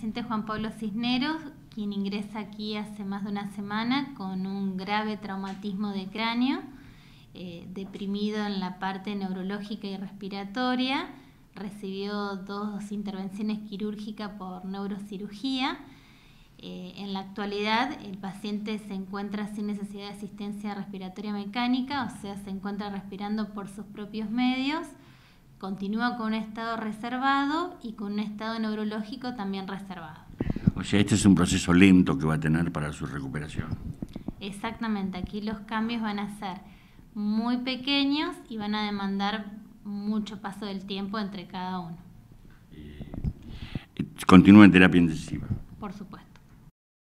paciente Juan Pablo Cisneros, quien ingresa aquí hace más de una semana con un grave traumatismo de cráneo, eh, deprimido en la parte neurológica y respiratoria, recibió dos intervenciones quirúrgicas por neurocirugía. Eh, en la actualidad el paciente se encuentra sin necesidad de asistencia respiratoria mecánica, o sea, se encuentra respirando por sus propios medios continúa con un estado reservado y con un estado neurológico también reservado. O sea, este es un proceso lento que va a tener para su recuperación. Exactamente, aquí los cambios van a ser muy pequeños y van a demandar mucho paso del tiempo entre cada uno. continúa en terapia intensiva. Por supuesto.